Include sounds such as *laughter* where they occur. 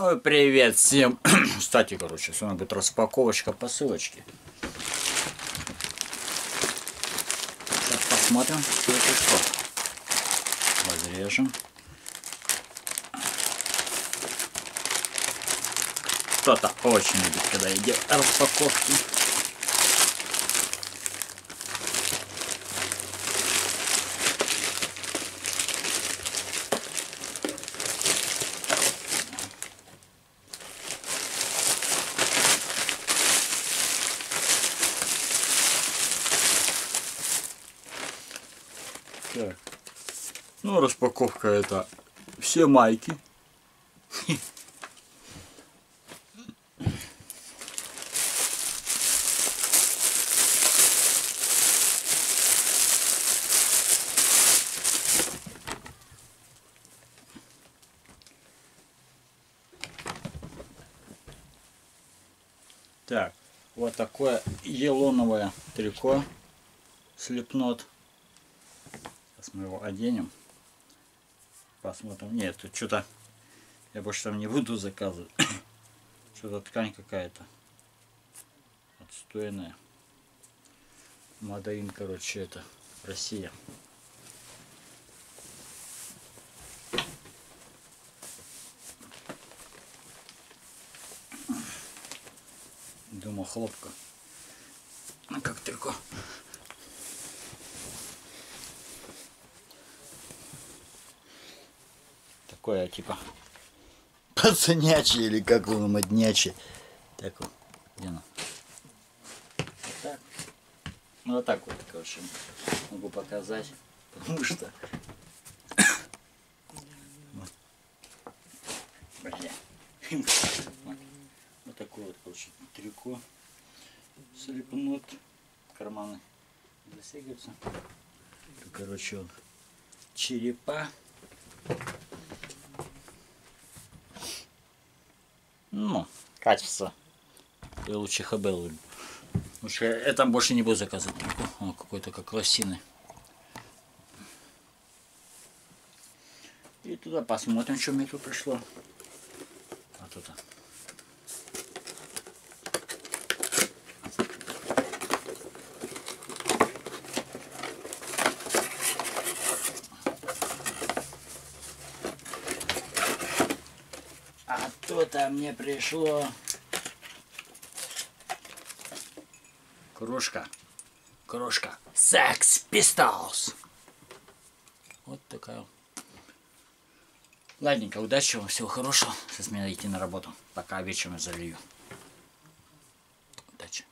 Ой, привет всем. *clears throat* Кстати, короче, сегодня будет распаковочка посылочки. Сейчас посмотрим, что это что. Разрежем. Кто-то очень любит, когда идет распаковки. Так. Ну, распаковка это все майки. Так, вот такое елоновое трико слепнот. Сейчас мы его оденем. Посмотрим. Нет, тут что-то... Я больше там не буду заказывать. *coughs* Что-то ткань какая-то. Отстойная. Мадаин, короче, это Россия. Думаю, хлопка. Ну, как трико. Такое типа *laughs* пацанячий или как он моднячий. Так вот. Где оно? Ну вот так вот, короче, могу показать, *laughs* потому что. *coughs* Бля. Вот такой вот, короче, трико. Слепнут. Карманы засягаются. Тут, короче, вот черепа. Ну, качество. Я лучше ХБ Лучше это больше не буду заказывать. О, какой-то как лосины. И туда посмотрим, что мне тут пришло. А тут. Тут-то мне пришло кружка. Кружка. Sex Pistols. Вот такая. Ладненько, удачи вам, всего хорошего. Сейчас мне идти на работу. Пока вечером залью. Удачи.